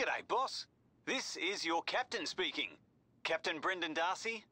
G'day, boss. This is your captain speaking. Captain Brendan Darcy,